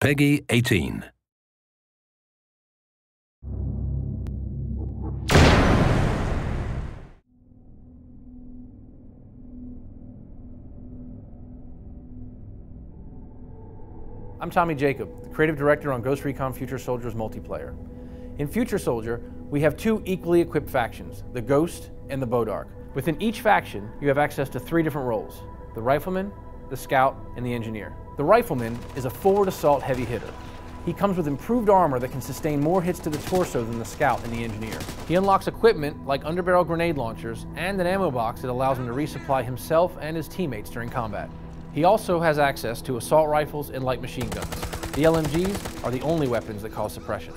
PEGI 18. I'm Tommy Jacob, the creative director on Ghost Recon Future Soldiers multiplayer. In Future Soldier, we have two equally equipped factions, the Ghost and the Bodark. Within each faction, you have access to three different roles, the Rifleman, the Scout, and the Engineer. The Rifleman is a forward assault heavy hitter. He comes with improved armor that can sustain more hits to the torso than the Scout and the Engineer. He unlocks equipment like underbarrel grenade launchers and an ammo box that allows him to resupply himself and his teammates during combat. He also has access to assault rifles and light machine guns. The LMGs are the only weapons that cause suppression.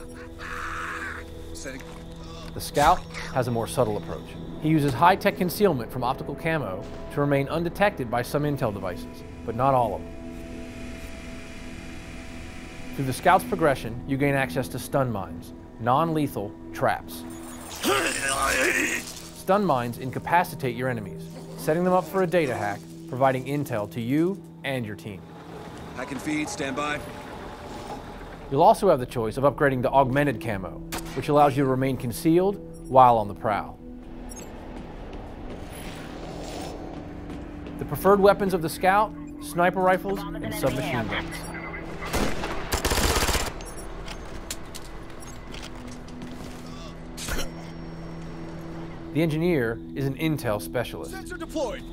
The Scout has a more subtle approach. He uses high-tech concealment from optical camo to remain undetected by some intel devices, but not all of them. Through the Scout's progression, you gain access to stun mines, non-lethal traps. Stun mines incapacitate your enemies, setting them up for a data hack providing intel to you and your team. I can feed, stand by. You'll also have the choice of upgrading to augmented camo, which allows you to remain concealed while on the prowl. The preferred weapons of the Scout, sniper rifles and submachine guns. The engineer is an intel specialist. Sensor deployed.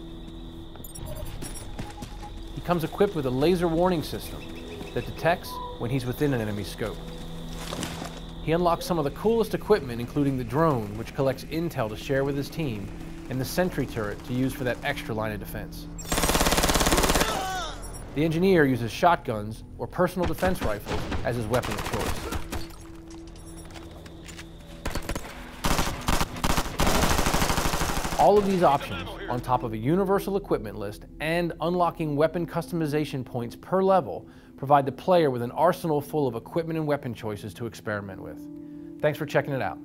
He comes equipped with a laser warning system that detects when he's within an enemy's scope. He unlocks some of the coolest equipment, including the drone, which collects intel to share with his team, and the sentry turret to use for that extra line of defense. The engineer uses shotguns or personal defense rifles as his weapon of choice. All of these options, on top of a universal equipment list and unlocking weapon customization points per level, provide the player with an arsenal full of equipment and weapon choices to experiment with. Thanks for checking it out.